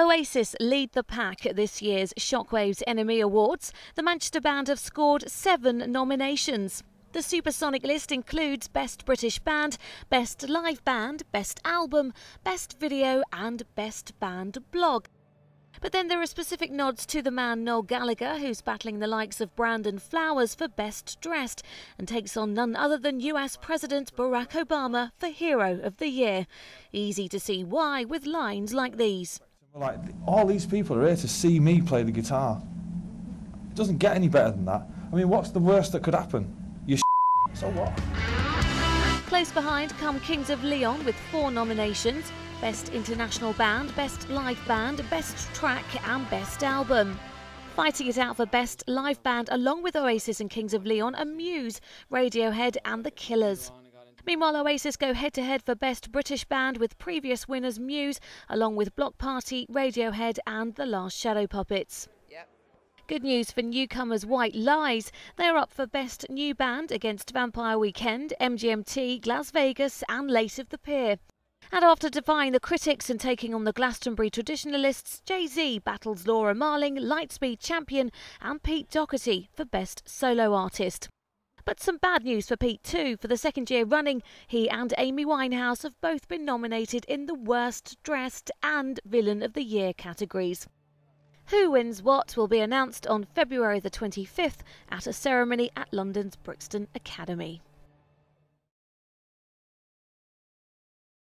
Oasis lead the pack at this year's Shockwaves NME Awards. The Manchester band have scored seven nominations. The Supersonic list includes Best British Band, Best Live Band, Best Album, Best Video, and Best Band Blog. But then there are specific nods to the man Noel Gallagher, who's battling the likes of Brandon Flowers for Best Dressed and takes on none other than US President Barack Obama for Hero of the Year. Easy to see why with lines like these. Like all these people are here to see me play the guitar. It doesn't get any better than that. I mean, what's the worst that could happen? You so what? Close behind come Kings of Leon with four nominations Best International Band, Best Live Band, Best Track, and Best Album. Fighting it out for Best Live Band along with Oasis and Kings of Leon are Muse, Radiohead, and The Killers. Meanwhile, Oasis go head to head for Best British Band with previous winners Muse, along with Bloc Party, Radiohead, and The Last Shadow Puppets. Good news for newcomers White Lies. They're up for Best New Band against Vampire Weekend, MGMT, Glasvegas, and Late of the Pier. And after defying the critics and taking on the Glastonbury traditionalists, Jay Z battles Laura Marling, Lightspeed Champion, and Pete Doherty for Best Solo Artist. But some bad news for Pete too. For the second year running, he and Amy Winehouse have both been nominated in the Worst Dressed and Villain of the Year categories. Who wins what will be announced on February the 25th at a ceremony at London's Brixton Academy.